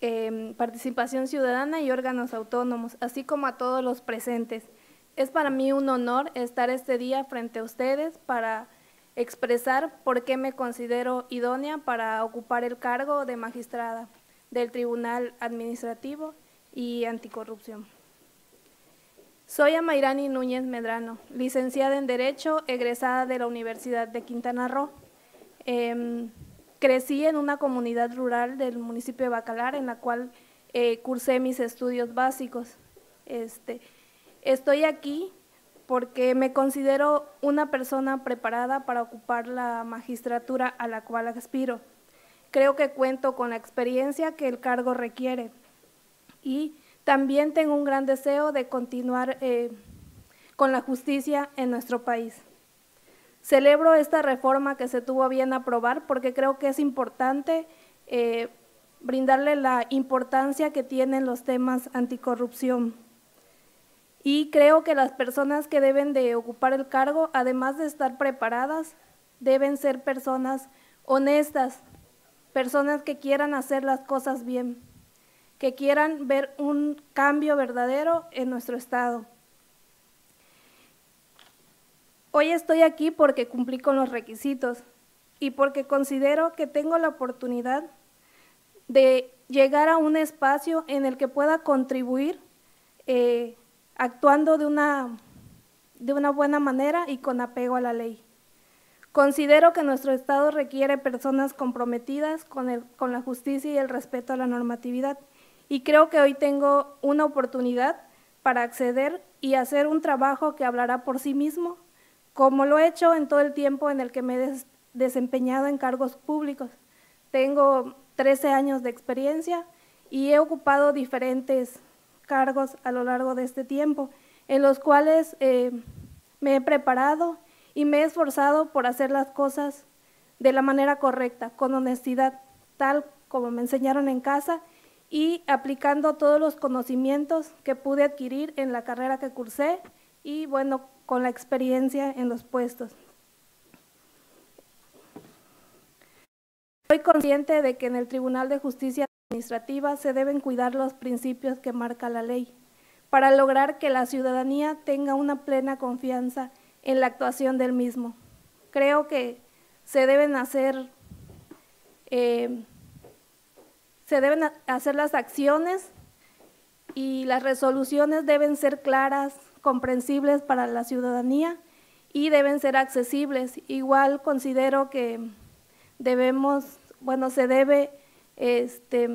em, participación ciudadana y órganos autónomos, así como a todos los presentes. Es para mí un honor estar este día frente a ustedes para expresar por qué me considero idónea para ocupar el cargo de magistrada del Tribunal Administrativo y Anticorrupción. Soy Amairani Núñez Medrano, licenciada en Derecho, egresada de la Universidad de Quintana Roo. Em, crecí en una comunidad rural del municipio de Bacalar, en la cual eh, cursé mis estudios básicos. Este, estoy aquí porque me considero una persona preparada para ocupar la magistratura a la cual aspiro. Creo que cuento con la experiencia que el cargo requiere y también tengo un gran deseo de continuar eh, con la justicia en nuestro país. Celebro esta reforma que se tuvo bien aprobar porque creo que es importante eh, brindarle la importancia que tienen los temas anticorrupción y creo que las personas que deben de ocupar el cargo, además de estar preparadas, deben ser personas honestas, personas que quieran hacer las cosas bien, que quieran ver un cambio verdadero en nuestro Estado. Hoy estoy aquí porque cumplí con los requisitos y porque considero que tengo la oportunidad de llegar a un espacio en el que pueda contribuir eh, actuando de una, de una buena manera y con apego a la ley. Considero que nuestro Estado requiere personas comprometidas con, el, con la justicia y el respeto a la normatividad y creo que hoy tengo una oportunidad para acceder y hacer un trabajo que hablará por sí mismo, como lo he hecho en todo el tiempo en el que me he desempeñado en cargos públicos. Tengo 13 años de experiencia y he ocupado diferentes cargos a lo largo de este tiempo, en los cuales eh, me he preparado y me he esforzado por hacer las cosas de la manera correcta, con honestidad, tal como me enseñaron en casa y aplicando todos los conocimientos que pude adquirir en la carrera que cursé y bueno, con la experiencia en los puestos. Soy consciente de que en el Tribunal de Justicia administrativa se deben cuidar los principios que marca la ley para lograr que la ciudadanía tenga una plena confianza en la actuación del mismo. Creo que se deben hacer, eh, se deben hacer las acciones y las resoluciones deben ser claras, comprensibles para la ciudadanía y deben ser accesibles. Igual considero que debemos, bueno, se debe este,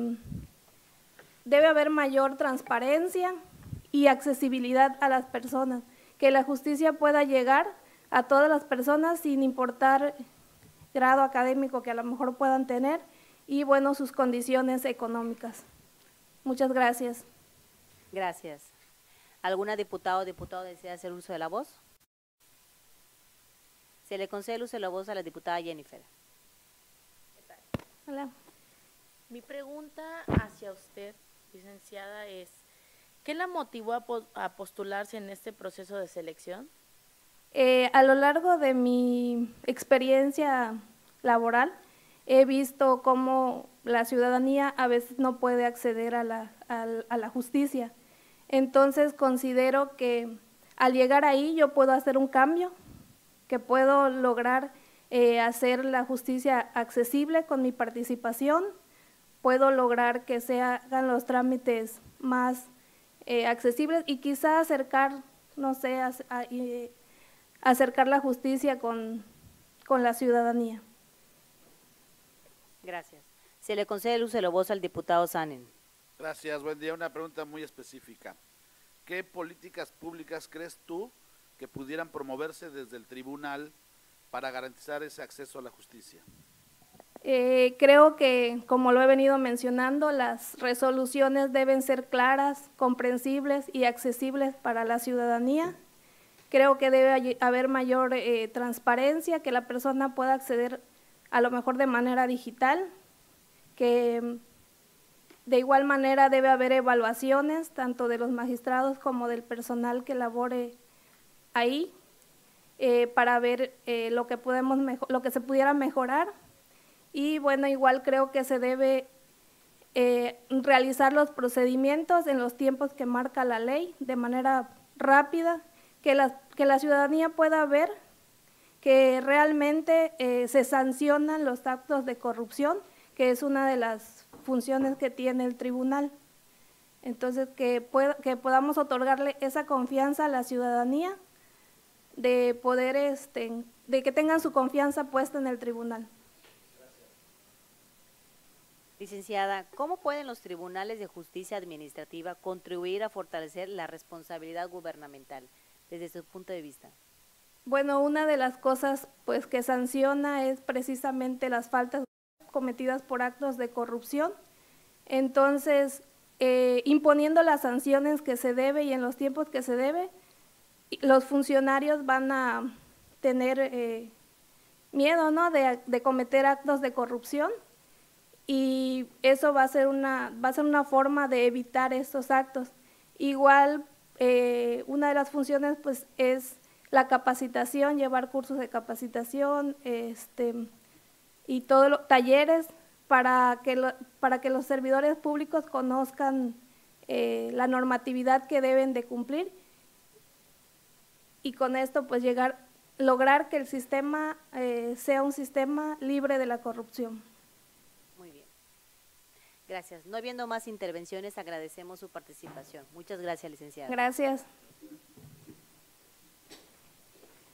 debe haber mayor transparencia y accesibilidad a las personas, que la justicia pueda llegar a todas las personas sin importar grado académico que a lo mejor puedan tener y bueno, sus condiciones económicas. Muchas gracias. Gracias. ¿Alguna diputada o diputado desea hacer uso de la voz? Se le concede el uso de la voz a la diputada Jennifer. Hola. Mi pregunta hacia usted, licenciada, es, ¿qué la motivó a, postularse en este proceso de selección? Eh, a lo largo de mi experiencia laboral, he visto cómo la ciudadanía a veces no puede acceder a la, a la justicia. Entonces considero que al llegar ahí yo puedo hacer un cambio, que puedo lograr eh, hacer la justicia accesible con mi participación puedo lograr que se hagan los trámites más eh, accesibles y quizá acercar, no sé, acercar la justicia con, con la ciudadanía. Gracias. Se le concede el uso de la voz al diputado Sanen. Gracias, buen día. Una pregunta muy específica. ¿Qué políticas públicas crees tú que pudieran promoverse desde el tribunal para garantizar ese acceso a la justicia? Eh, creo que, como lo he venido mencionando, las resoluciones deben ser claras, comprensibles y accesibles para la ciudadanía. Creo que debe haber mayor eh, transparencia, que la persona pueda acceder a lo mejor de manera digital, que de igual manera debe haber evaluaciones tanto de los magistrados como del personal que labore ahí eh, para ver lo que podemos lo que se pudiera mejorar. Y bueno, igual creo que se debe eh, realizar los procedimientos en los tiempos que marca la ley de manera rápida, que la, que la ciudadanía pueda ver que realmente eh, se sancionan los actos de corrupción, que es una de las funciones que tiene el tribunal. Entonces, que, que podamos otorgarle esa confianza a la ciudadanía de poder, este, de que tengan su confianza puesta en el tribunal. Licenciada, ¿cómo pueden los tribunales de justicia administrativa contribuir a fortalecer la responsabilidad gubernamental desde su punto de vista? Bueno, una de las cosas pues que sanciona es precisamente las faltas cometidas por actos de corrupción. Entonces, eh, imponiendo las sanciones que se debe y en los tiempos que se debe, los funcionarios van a tener eh, miedo ¿no? de, cometer actos de corrupción y eso va a ser una, va a ser una forma de evitar estos actos. Igual, eh, una de las funciones pues, es la capacitación, llevar cursos de capacitación este, y todos los talleres para que, para que los servidores públicos conozcan eh, la normatividad que deben de cumplir y con esto pues llegar, lograr que el sistema eh, sea un sistema libre de la corrupción. Gracias. No habiendo más intervenciones, agradecemos su participación. Muchas gracias, licenciada. Gracias.